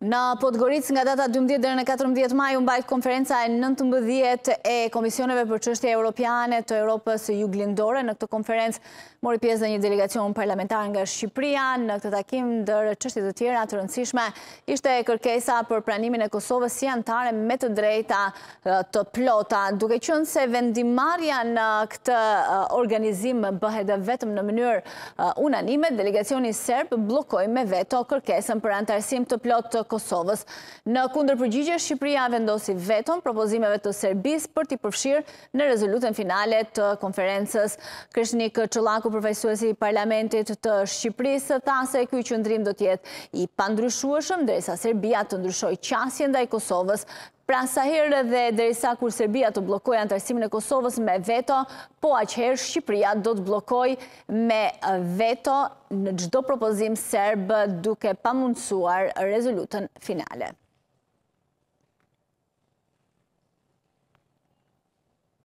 Në Podgoricë nga data 12 deri në 14 maj u mbajt konferenca e 19 e komisioneve për çështje europiane të Europës Juglindore. Në këtë konferencë mori pjesë dhe një delegacion parlamentar nga Shqipëria. Në këtë takim ndër çështje të tjera të rëndësishme ishte kërkesa për pranimin e Kosovës si anëtare me të drejta të plota, duke qenë se vendimmarrja në këtë organizim bëhet vetëm në mënyrë unanime, delegacioni serb bllokoi me veto kërkesën për anëtarësim të plotë të Kosovës. Në kundërpërgjigje, Shqipëria vendosi veton propozimeve të Serbisë për t'i përfshirë në rezolutën finale të konferencës. Kreshnik Çollaku, përfaqësuesi i parlamentit të Shqipërisë, tha se ky qëndrim do të jetë i pandryshueshëm, derisa Serbia të ndryshojë qasjen ndaj Kosovës Pra sa herë dhe derisa kur Serbia të bllokojë anëtarësimin e Kosovës me veto, po aq herë Shqipëria do të bllokojë me veto në çdo propozim serb duke pamundësuar rezolutën finale.